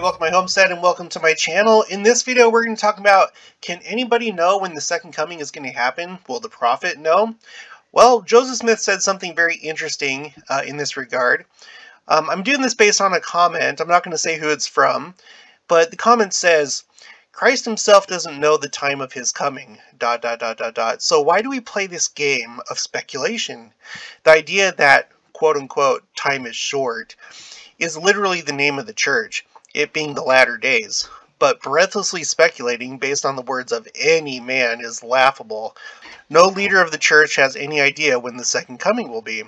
welcome to my homestead and welcome to my channel. In this video we're going to talk about, can anybody know when the second coming is going to happen? Will the prophet know? Well, Joseph Smith said something very interesting uh, in this regard. Um, I'm doing this based on a comment, I'm not going to say who it's from, but the comment says, Christ himself doesn't know the time of his coming, dot, dot, dot, dot, dot. So why do we play this game of speculation? The idea that, quote unquote, time is short is literally the name of the church, it being the latter days. But breathlessly speculating based on the words of any man is laughable. No leader of the church has any idea when the second coming will be.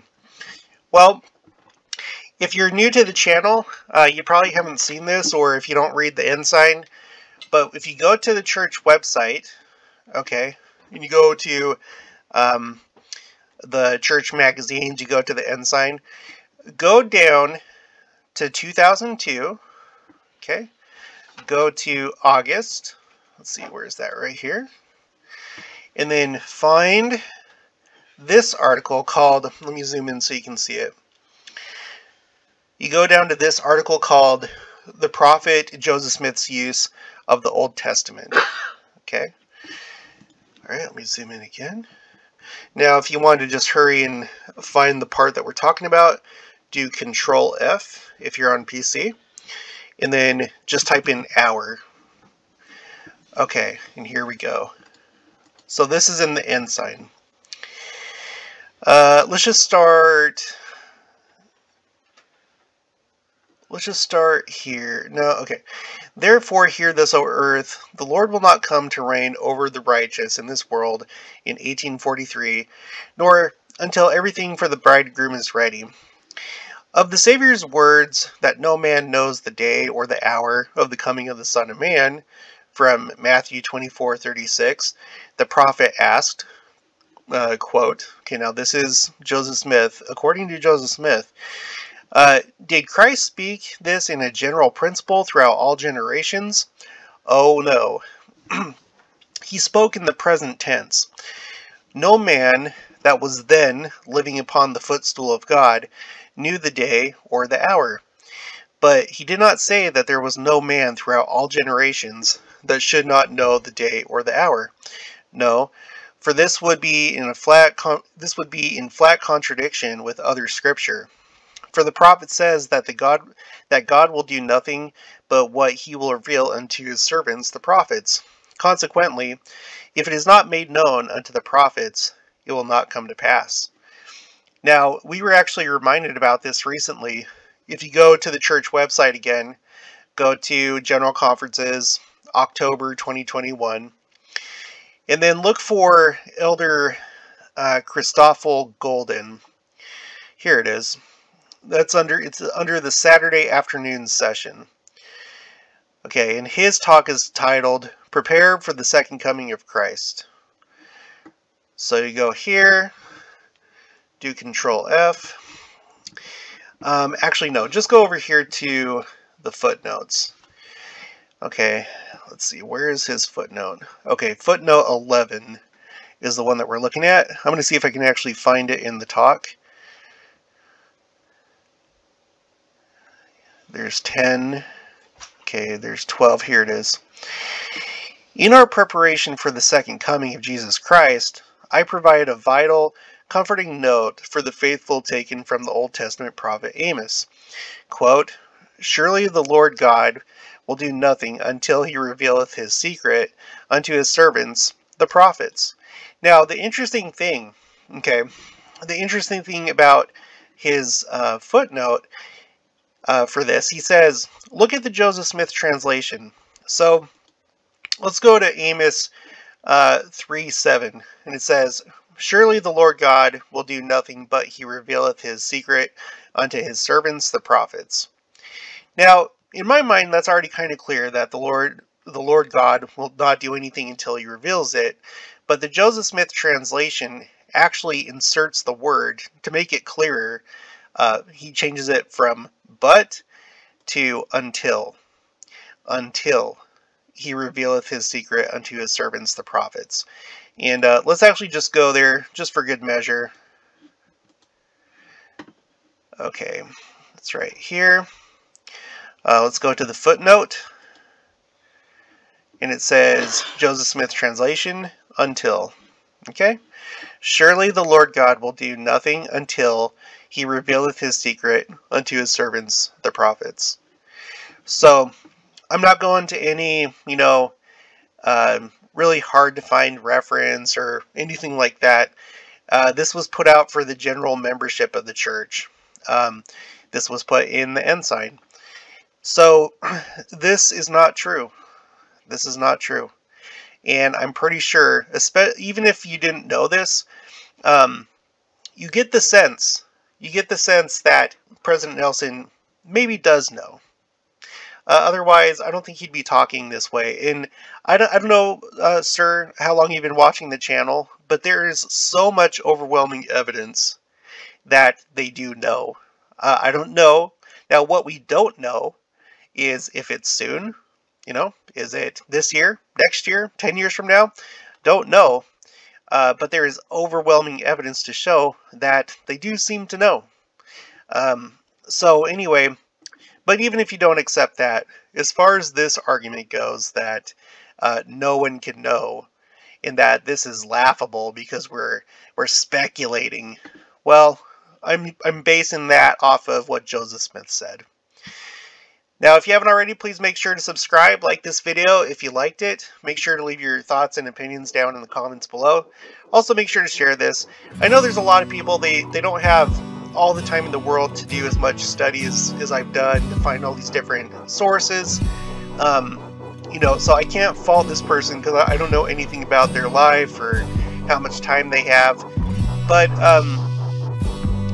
Well, if you're new to the channel, uh, you probably haven't seen this, or if you don't read the ensign, but if you go to the church website, okay, and you go to um, the church magazines, you go to the ensign, go down to 2002. Okay. Go to August. Let's see, where is that right here? And then find this article called, let me zoom in so you can see it. You go down to this article called The Prophet Joseph Smith's Use of the Old Testament. Okay. All right, let me zoom in again. Now, if you want to just hurry and find the part that we're talking about, do Control F if you're on PC, and then just type in hour. Okay, and here we go. So this is in the ensign. Uh, let's just start. Let's just start here. No, okay. Therefore, hear this, O earth, the Lord will not come to reign over the righteous in this world in 1843, nor until everything for the bridegroom is ready. Of the Saviour's words that no man knows the day or the hour of the coming of the Son of Man, from Matthew 24 36, the prophet asked, uh, quote, okay, now this is Joseph Smith. According to Joseph Smith, uh, did Christ speak this in a general principle throughout all generations? Oh no. he spoke in the present tense. No man that was then living upon the footstool of God knew the day or the hour. But he did not say that there was no man throughout all generations that should not know the day or the hour. No, for this would be in a flat this would be in flat contradiction with other scripture. For the prophet says that the God that God will do nothing but what he will reveal unto his servants the prophets. Consequently, if it is not made known unto the prophets, it will not come to pass. Now, we were actually reminded about this recently. If you go to the church website again, go to General Conferences, October 2021, and then look for Elder uh, Christoffel Golden. Here it is. That's under it's under the Saturday afternoon session. Okay, and his talk is titled "Prepare for the Second Coming of Christ." So you go here, do Control F. Um, actually, no, just go over here to the footnotes. Okay, let's see, where is his footnote? Okay, footnote 11 is the one that we're looking at. I'm going to see if I can actually find it in the talk. There's 10. Okay, there's 12. Here it is. In our preparation for the second coming of Jesus Christ, I provide a vital comforting note for the faithful taken from the Old Testament prophet Amos. Quote, Surely the Lord God will do nothing until he revealeth his secret unto his servants, the prophets. Now, the interesting thing, okay, the interesting thing about his uh, footnote uh, for this, he says, look at the Joseph Smith translation. So, let's go to Amos uh, 3 7, and it says, Surely the Lord God will do nothing but he revealeth his secret unto his servants the prophets. Now, in my mind, that's already kind of clear that the Lord the Lord God will not do anything until he reveals it. But the Joseph Smith translation actually inserts the word to make it clearer. Uh, he changes it from but to until. Until he revealeth his secret unto his servants the prophets. And uh, let's actually just go there, just for good measure. Okay, that's right here. Uh, let's go to the footnote. And it says, Joseph Smith translation, until. Okay? Surely the Lord God will do nothing until he revealeth his secret unto his servants, the prophets. So, I'm not going to any, you know, uh, really hard to find reference or anything like that. Uh, this was put out for the general membership of the church. Um, this was put in the ensign. So, this is not true. This is not true. And I'm pretty sure, even if you didn't know this, um, you get the sense, you get the sense that President Nelson maybe does know. Uh, otherwise, I don't think he'd be talking this way. And I don't, I don't know, uh, sir, how long you've been watching the channel, but there is so much overwhelming evidence that they do know. Uh, I don't know. Now, what we don't know is if it's soon. You know, is it this year, next year, 10 years from now? Don't know. Uh, but there is overwhelming evidence to show that they do seem to know. Um, so anyway, but even if you don't accept that, as far as this argument goes, that uh, no one can know, and that this is laughable because we're we're speculating. Well, I'm I'm basing that off of what Joseph Smith said. Now, if you haven't already, please make sure to subscribe, like this video if you liked it. Make sure to leave your thoughts and opinions down in the comments below. Also, make sure to share this. I know there's a lot of people, they, they don't have all the time in the world to do as much study as, as I've done to find all these different sources. Um, you know, so I can't fault this person because I don't know anything about their life or how much time they have. But, um,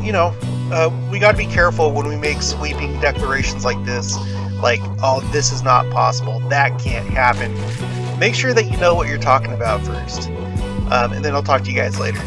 you know, uh, we got to be careful when we make sweeping declarations like this like, oh, this is not possible, that can't happen. Make sure that you know what you're talking about first. Um, and then I'll talk to you guys later.